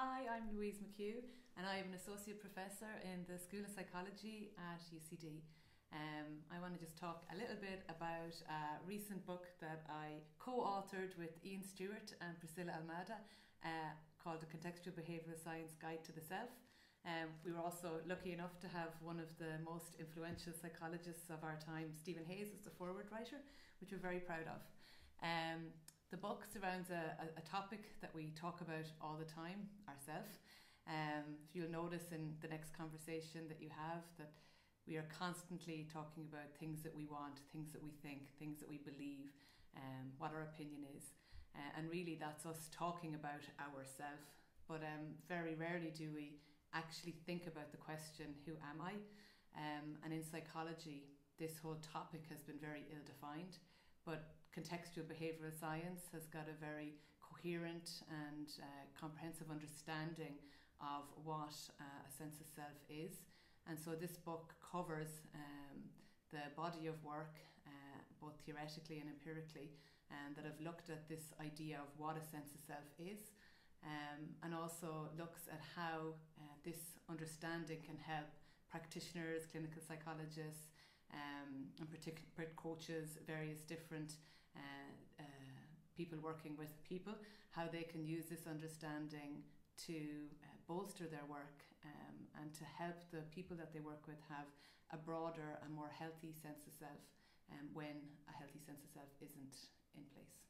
Hi, I'm Louise McHugh, and I am an associate professor in the School of Psychology at UCD. Um, I want to just talk a little bit about a recent book that I co authored with Ian Stewart and Priscilla Almada uh, called The Contextual Behavioural Science Guide to the Self. Um, we were also lucky enough to have one of the most influential psychologists of our time, Stephen Hayes, as the foreword writer, which we're very proud of. Um, the book surrounds a, a, topic that we talk about all the time ourselves. Um, you'll notice in the next conversation that you have that we are constantly talking about things that we want, things that we think, things that we believe, um, what our opinion is. Uh, and really, that's us talking about ourselves. But um, very rarely do we actually think about the question, Who am I? Um, and in psychology, this whole topic has been very ill defined. Contextual behavioural science has got a very coherent and uh, comprehensive understanding of what uh, a sense of self is. And so this book covers um, the body of work, uh, both theoretically and empirically, um, that have looked at this idea of what a sense of self is. Um, and also looks at how uh, this understanding can help practitioners, clinical psychologists, um, and particular coaches, various different uh, people working with people, how they can use this understanding to uh, bolster their work um, and to help the people that they work with have a broader and more healthy sense of self um, when a healthy sense of self isn't in place.